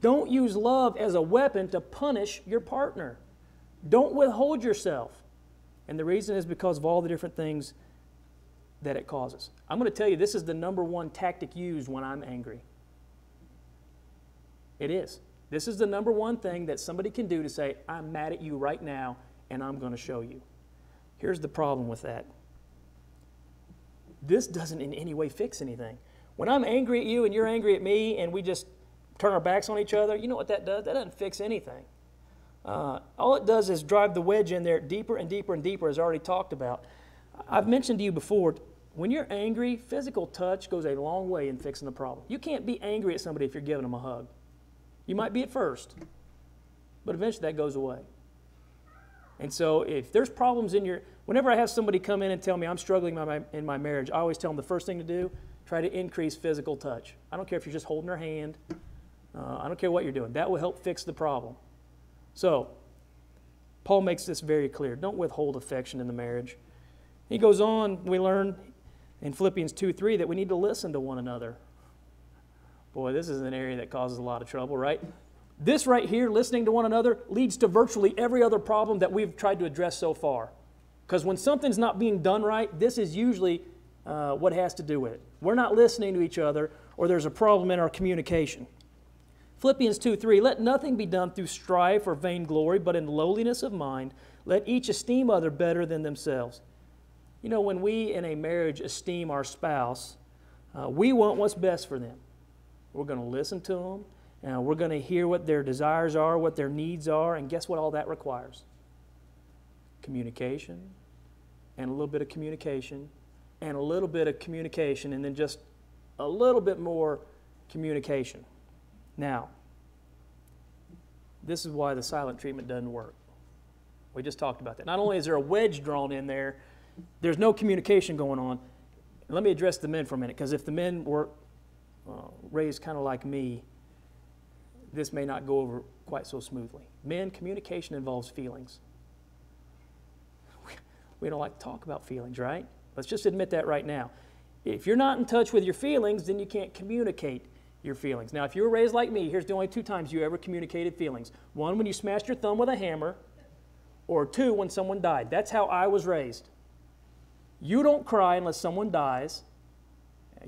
don't use love as a weapon to punish your partner. Don't withhold yourself. And the reason is because of all the different things that it causes. I'm going to tell you, this is the number one tactic used when I'm angry. It is. This is the number one thing that somebody can do to say, I'm mad at you right now, and I'm going to show you. Here's the problem with that this doesn't in any way fix anything. When I'm angry at you and you're angry at me and we just turn our backs on each other, you know what that does? That doesn't fix anything. Uh, all it does is drive the wedge in there deeper and deeper and deeper, as I already talked about. I've mentioned to you before, when you're angry, physical touch goes a long way in fixing the problem. You can't be angry at somebody if you're giving them a hug. You might be at first, but eventually that goes away. And so if there's problems in your, whenever I have somebody come in and tell me I'm struggling in my, marriage, I always tell them the first thing to do, try to increase physical touch. I don't care if you're just holding their hand. Uh, I don't care what you're doing. That will help fix the problem. So, Paul makes this very clear. Don't withhold affection in the marriage. He goes on, we learn in Philippians 2 3 that we need to listen to one another. Boy, this is an area that causes a lot of trouble, right? This right here, listening to one another, leads to virtually every other problem that we've tried to address so far. Because when something's not being done right, this is usually uh, what has to do with it. We're not listening to each other, or there's a problem in our communication. Philippians 2 3, let nothing be done through strife or vainglory, but in lowliness of mind, let each esteem other better than themselves. You know, when we in a marriage esteem our spouse, uh, we want what's best for them. We're going to listen to them, and we're going to hear what their desires are, what their needs are, and guess what all that requires? Communication, and a little bit of communication, and a little bit of communication, and then just a little bit more communication. Now, this is why the silent treatment doesn't work. We just talked about that. Not only is there a wedge drawn in there, there's no communication going on. Let me address the men for a minute, because if the men were uh, raised kind of like me, this may not go over quite so smoothly. Men, communication involves feelings. We don't like to talk about feelings, right? Let's just admit that right now. If you're not in touch with your feelings, then you can't communicate your feelings. Now, if you were raised like me, here's the only two times you ever communicated feelings one, when you smashed your thumb with a hammer, or two, when someone died. That's how I was raised. You don't cry unless someone dies.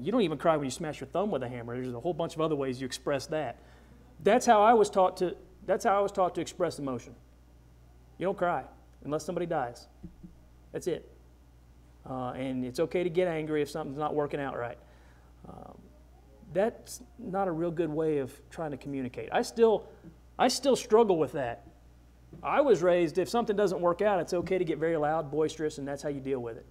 You don't even cry when you smash your thumb with a hammer. There's a whole bunch of other ways you express that. That's how I was taught to that's how I was taught to express emotion. You don't cry unless somebody dies. That's it. Uh, and it's okay to get angry if something's not working out right. Um, that's not a real good way of trying to communicate. I still, I still struggle with that. I was raised if something doesn't work out, it's okay to get very loud, boisterous, and that's how you deal with it.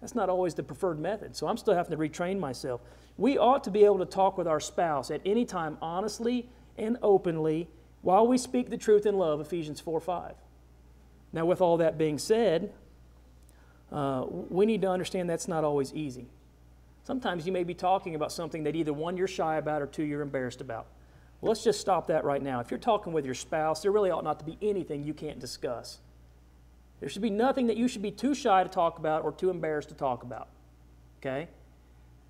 That's not always the preferred method. So I'm still having to retrain myself. We ought to be able to talk with our spouse at any time honestly and openly while we speak the truth in love, Ephesians 4 5. Now, with all that being said, uh, we need to understand that's not always easy. Sometimes you may be talking about something that either one, you're shy about, or two, you're embarrassed about. Well, let's just stop that right now. If you're talking with your spouse, there really ought not to be anything you can't discuss. There should be nothing that you should be too shy to talk about or too embarrassed to talk about. Okay?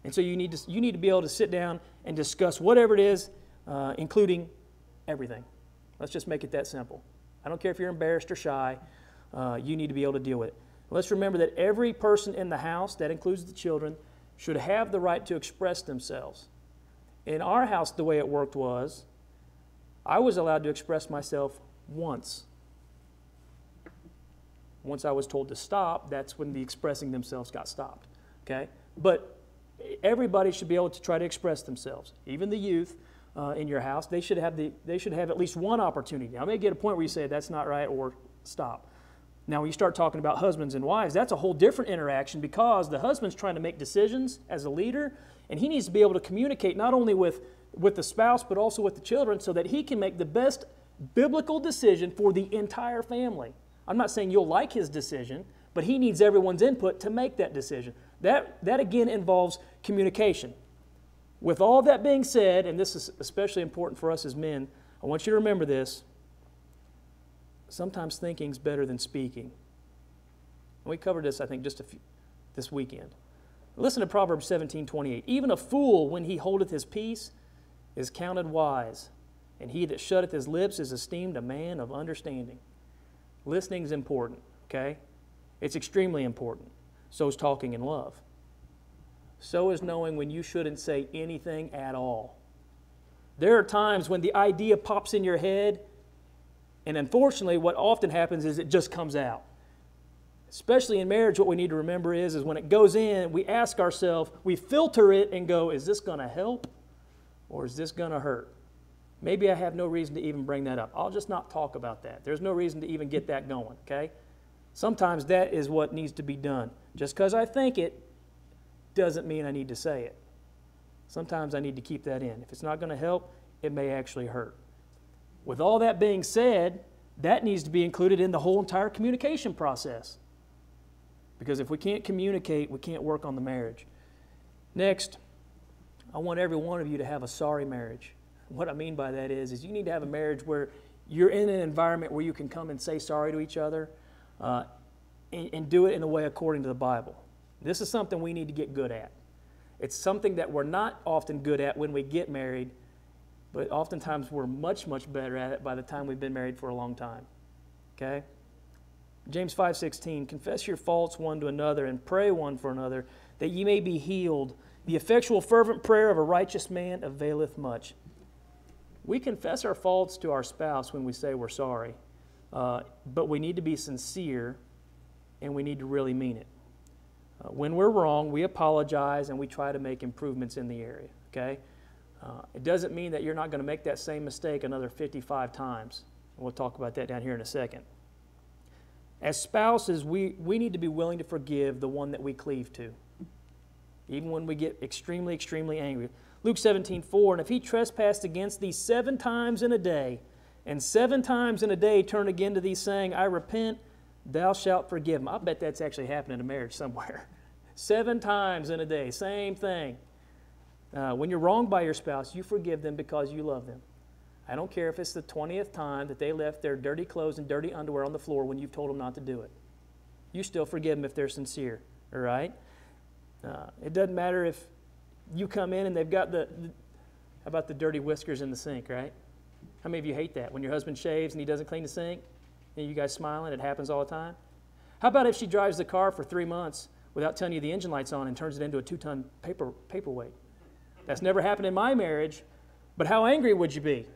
And so you need to, you need to be able to sit down and discuss whatever it is, uh, including everything. Let's just make it that simple. I don't care if you're embarrassed or shy, uh, you need to be able to deal with it. Let's remember that every person in the house, that includes the children, should have the right to express themselves. In our house, the way it worked was I was allowed to express myself once. Once I was told to stop, that's when the expressing themselves got stopped. Okay? But everybody should be able to try to express themselves. Even the youth uh, in your house, they should, have the, they should have at least one opportunity. I may get a point where you say that's not right or stop. Now, when you start talking about husbands and wives, that's a whole different interaction because the husband's trying to make decisions as a leader, and he needs to be able to communicate not only with, with the spouse, but also with the children so that he can make the best biblical decision for the entire family. I'm not saying you'll like his decision, but he needs everyone's input to make that decision. That, that again involves communication. With all that being said, and this is especially important for us as men, I want you to remember this sometimes thinking is better than speaking. And we covered this, I think, just a few, this weekend. Listen to Proverbs 17 28. Even a fool, when he holdeth his peace, is counted wise, and he that shutteth his lips is esteemed a man of understanding. Listening is important, okay? It's extremely important. So is talking in love. So is knowing when you shouldn't say anything at all. There are times when the idea pops in your head and unfortunately, what often happens is it just comes out. Especially in marriage, what we need to remember is, is when it goes in, we ask ourselves, we filter it and go, is this going to help or is this going to hurt? Maybe I have no reason to even bring that up. I'll just not talk about that. There's no reason to even get that going, okay? Sometimes that is what needs to be done. Just because I think it doesn't mean I need to say it. Sometimes I need to keep that in. If it's not going to help, it may actually hurt. With all that being said, that needs to be included in the whole entire communication process. Because if we can't communicate, we can't work on the marriage. Next, I want every one of you to have a sorry marriage. What I mean by that is, is you need to have a marriage where you're in an environment where you can come and say sorry to each other uh, and, and do it in a way according to the Bible. This is something we need to get good at. It's something that we're not often good at when we get married, but oftentimes we're much, much better at it by the time we've been married for a long time. Okay? James 5:16 Confess your faults one to another and pray one for another that ye may be healed. The effectual fervent prayer of a righteous man availeth much. We confess our faults to our spouse when we say we're sorry, uh, but we need to be sincere and we need to really mean it. Uh, when we're wrong, we apologize and we try to make improvements in the area, okay? Uh, it doesn't mean that you're not going to make that same mistake another 55 times. We'll talk about that down here in a second. As spouses, we, we need to be willing to forgive the one that we cleave to, even when we get extremely, extremely angry. Luke 17, 4, and if he trespassed against thee seven times in a day, and seven times in a day turn again to thee, saying, I repent, thou shalt forgive him. I bet that's actually happening in a marriage somewhere. seven times in a day, same thing. Uh, when you're wronged by your spouse, you forgive them because you love them. I don't care if it's the 20th time that they left their dirty clothes and dirty underwear on the floor when you've told them not to do it. You still forgive them if they're sincere, all right? Uh, it doesn't matter if you come in and they've got the, the, how about the dirty whiskers in the sink, right? How many of you hate that? When your husband shaves and he doesn't clean the sink, and you guys smiling, it happens all the time. How about if she drives the car for three months without telling you the engine light's on and turns it into a two ton paper, paperweight? That's never happened in my marriage, but how angry would you be?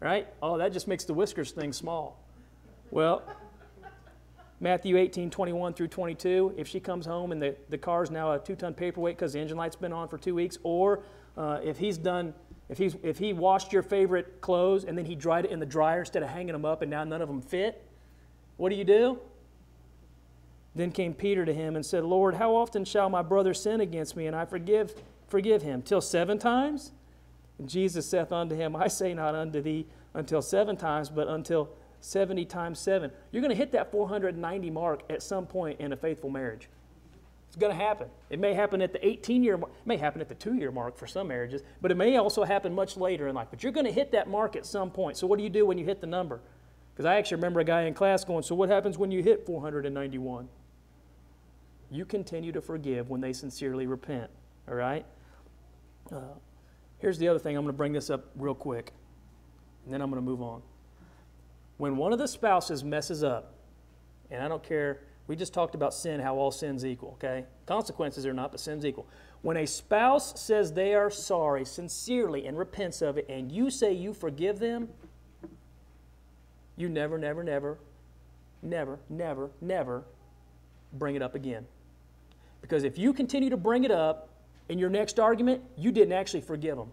Right? Oh, that just makes the whiskers thing small. Well, Matthew 18, 21 through 22, if she comes home and the, the car's now a two ton paperweight because the engine light's been on for two weeks, or uh, if he's done, if, he's, if he washed your favorite clothes and then he dried it in the dryer instead of hanging them up and now none of them fit, what do you do? Then came Peter to him and said, Lord, how often shall my brother sin against me and I forgive, forgive him? Till seven times? And Jesus saith unto him, I say not unto thee until seven times, but until 70 times 7. You're going to hit that 490 mark at some point in a faithful marriage. It's going to happen. It may happen at the 18 year mark, may happen at the 2 year mark for some marriages, but it may also happen much later in life. But you're going to hit that mark at some point. So what do you do when you hit the number? Because I actually remember a guy in class going, So what happens when you hit 491? You continue to forgive when they sincerely repent. All right? Uh, here's the other thing. I'm going to bring this up real quick, and then I'm going to move on when one of the spouses messes up, and I don't care, we just talked about sin, how all sin's equal, okay? Consequences are not, but sin's equal. When a spouse says they are sorry sincerely and repents of it, and you say you forgive them, you never, never, never, never, never, never bring it up again. Because if you continue to bring it up in your next argument, you didn't actually forgive them.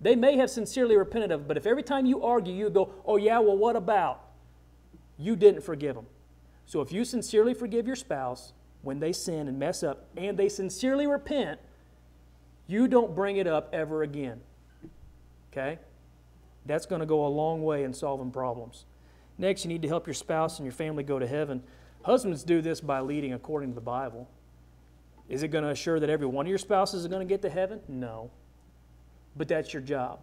They may have sincerely repented of it, but if every time you argue, you go, oh, yeah, well, what about? You didn't forgive them. So if you sincerely forgive your spouse when they sin and mess up, and they sincerely repent, you don't bring it up ever again. Okay? That's going to go a long way in solving problems. Next, you need to help your spouse and your family go to heaven. Husbands do this by leading according to the Bible. Is it going to assure that every one of your spouses is going to get to heaven? No but that's your job.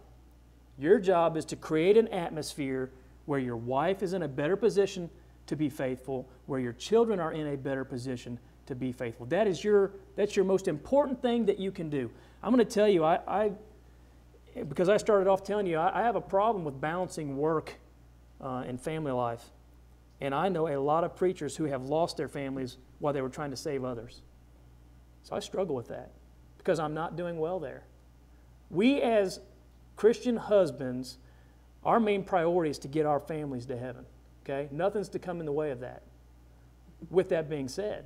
Your job is to create an atmosphere where your wife is in a better position to be faithful, where your children are in a better position to be faithful. That is your, that's your most important thing that you can do. I'm going to tell you, I, I because I started off telling you, I, I have a problem with balancing work uh, and family life. And I know a lot of preachers who have lost their families while they were trying to save others. So I struggle with that because I'm not doing well there. We, as Christian husbands, our main priority is to get our families to heaven. Okay? Nothing's to come in the way of that. With that being said,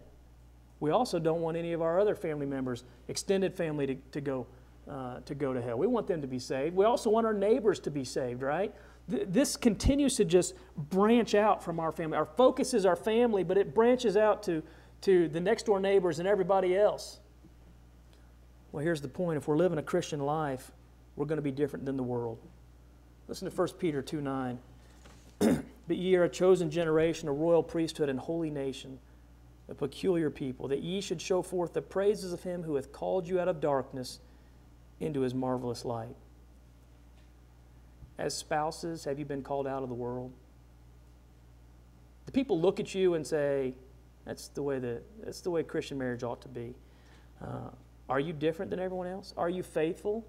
we also don't want any of our other family members, extended family, to, to go uh, to go to hell. We want them to be saved. We also want our neighbors to be saved, right? Th- this continues to just branch out from our family. Our focus is our family, but it branches out to, to the next door neighbors and everybody else. Well, here's the point if we're living a Christian life, we're going to be different than the world. Listen to 1 Peter 2 9. but ye are a chosen generation, a royal priesthood, and holy nation, a peculiar people, that ye should show forth the praises of him who hath called you out of darkness into his marvelous light. As spouses, have you been called out of the world? Do people look at you and say, that's the way that that's the way Christian marriage ought to be? Uh, are you different than everyone else? Are you faithful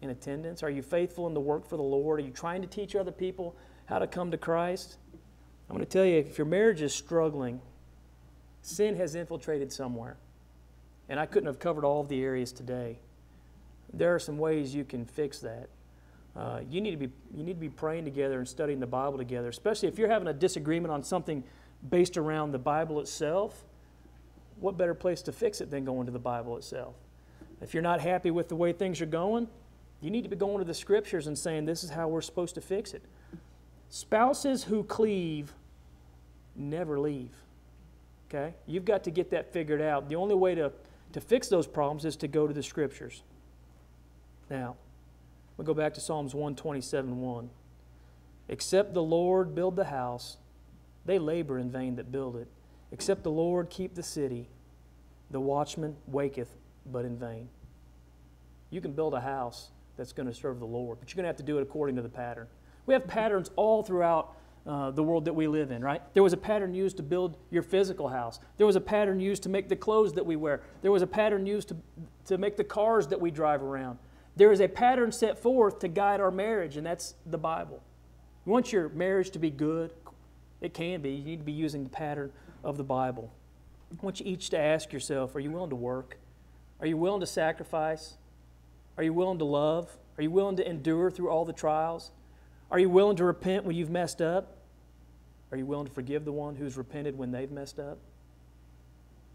in attendance? Are you faithful in the work for the Lord? Are you trying to teach other people how to come to Christ? I'm going to tell you if your marriage is struggling, sin has infiltrated somewhere. And I couldn't have covered all of the areas today there are some ways you can fix that. Uh, you, need to be, you need to be praying together and studying the Bible together, especially if you're having a disagreement on something based around the Bible itself. What better place to fix it than going to the Bible itself? If you're not happy with the way things are going, you need to be going to the scriptures and saying, This is how we're supposed to fix it. Spouses who cleave never leave. Okay? You've got to get that figured out. The only way to, to fix those problems is to go to the scriptures. Now, we'll go back to Psalms 127 1. Except the Lord build the house, they labor in vain that build it. Except the Lord keep the city, the watchman waketh but in vain. You can build a house that's going to serve the Lord, but you're going to have to do it according to the pattern. We have patterns all throughout uh, the world that we live in, right? There was a pattern used to build your physical house. There was a pattern used to make the clothes that we wear. There was a pattern used to, to make the cars that we drive around. There is a pattern set forth to guide our marriage, and that's the Bible. You want your marriage to be good? It can be. You need to be using the pattern of the Bible. I want you each to ask yourself are you willing to work? Are you willing to sacrifice? Are you willing to love? Are you willing to endure through all the trials? Are you willing to repent when you've messed up? Are you willing to forgive the one who's repented when they've messed up?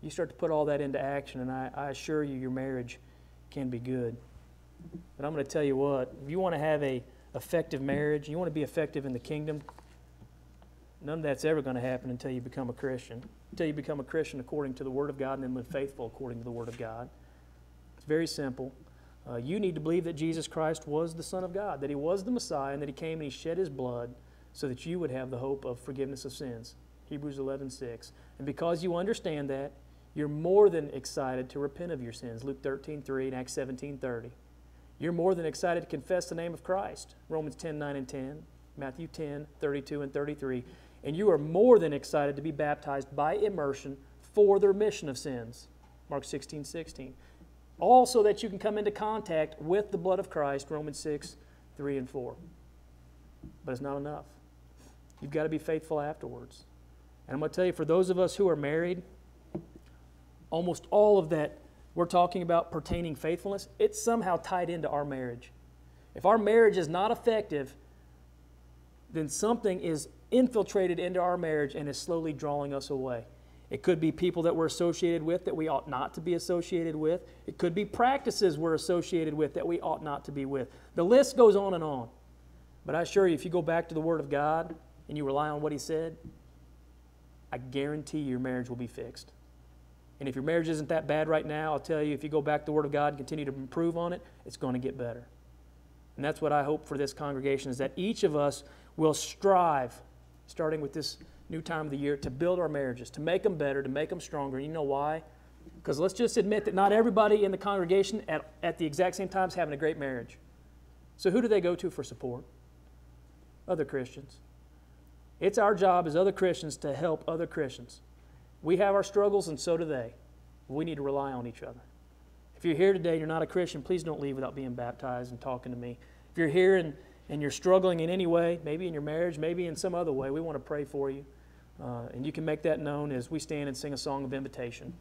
You start to put all that into action, and I, I assure you, your marriage can be good. But I'm going to tell you what, if you want to have a effective marriage, you want to be effective in the kingdom, none of that's ever going to happen until you become a Christian. Until you become a Christian according to the Word of God and then live faithful according to the Word of God. It's very simple. Uh, you need to believe that Jesus Christ was the Son of God, that He was the Messiah, and that He came and He shed His blood so that you would have the hope of forgiveness of sins. Hebrews 11, 6. And because you understand that, you're more than excited to repent of your sins. Luke 13, 3 and Acts 17, 30. You're more than excited to confess the name of Christ. Romans 10, 9 and 10, Matthew 10, 32 and 33. And you are more than excited to be baptized by immersion for the remission of sins. Mark 16, 16. All so that you can come into contact with the blood of Christ, Romans 6, 3 and 4. But it's not enough. You've got to be faithful afterwards. And I'm going to tell you, for those of us who are married, almost all of that we're talking about pertaining faithfulness, it's somehow tied into our marriage. If our marriage is not effective, then something is infiltrated into our marriage and is slowly drawing us away. It could be people that we're associated with that we ought not to be associated with. It could be practices we're associated with that we ought not to be with. The list goes on and on. But I assure you, if you go back to the Word of God and you rely on what He said, I guarantee your marriage will be fixed. And if your marriage isn't that bad right now, I'll tell you, if you go back to the Word of God and continue to improve on it, it's going to get better. And that's what I hope for this congregation is that each of us will strive, starting with this new time of the year, to build our marriages, to make them better, to make them stronger. You know why? Because let's just admit that not everybody in the congregation at, at the exact same time is having a great marriage. So who do they go to for support? Other Christians. It's our job as other Christians to help other Christians. We have our struggles, and so do they. We need to rely on each other. If you're here today and you're not a Christian, please don't leave without being baptized and talking to me. If you're here and, and you're struggling in any way, maybe in your marriage, maybe in some other way, we want to pray for you. Uh, and you can make that known as we stand and sing a song of invitation.